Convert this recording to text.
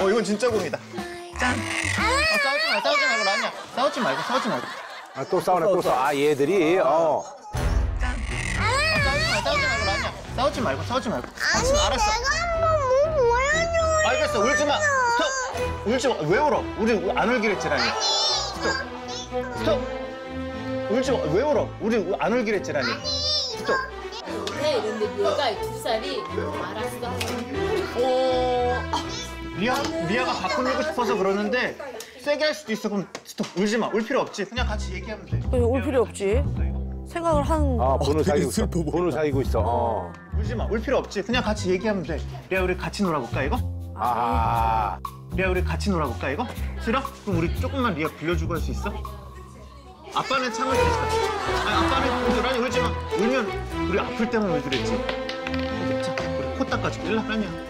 어 이건 진짜 공이다. 짠. 어, 싸우지 마, 싸우지 말고 라니야. 싸우지 말고, 싸우지 말고. 아, 또 싸우네, 또 싸워. 아, 얘들이, 어. 싸우지 마, 싸우지 말고 라니야. 싸우지 말고, 싸우지 말고. 아니 알았어, 알았어. 내가 한번 뭐 보여줘. 알겠어, 울지 마. 스톱. 울지 마. 왜 울어? 우리 안 울기로 했지, 라니. 스톱. 스톱. 울지 마. 왜 울어? 우리 안 울기로 했지, 라니. 스톱. 해 이랬는데 얘가 두 살이 알았어. 오. 리아, 리아가 울고 싶어서 그러는데 세게 할 수도 있어. 그럼 스톱. 울지 마. 울 필요 없지. 그냥 같이 얘기하면 돼. 울 필요 없지. 생각을 한. 아, 분을 되게 삭이고 있어. 분을 삭이고 있어. 어. 울지 마. 울 필요 없지. 그냥 같이 얘기하면 돼. 리아 우리 같이 놀아볼까 이거? 아. 리아 우리 같이 놀아볼까 이거? 싫어? 그럼 우리 조금만 리아 빌려주고 할 수 있어? 아빠는 참을 수 있어. 아니 아빠는 근데 라니 울지 마. 울면 우리 아플 때만 왜 그랬지? 자 우리 코 닦아줄게. 일로 라니야.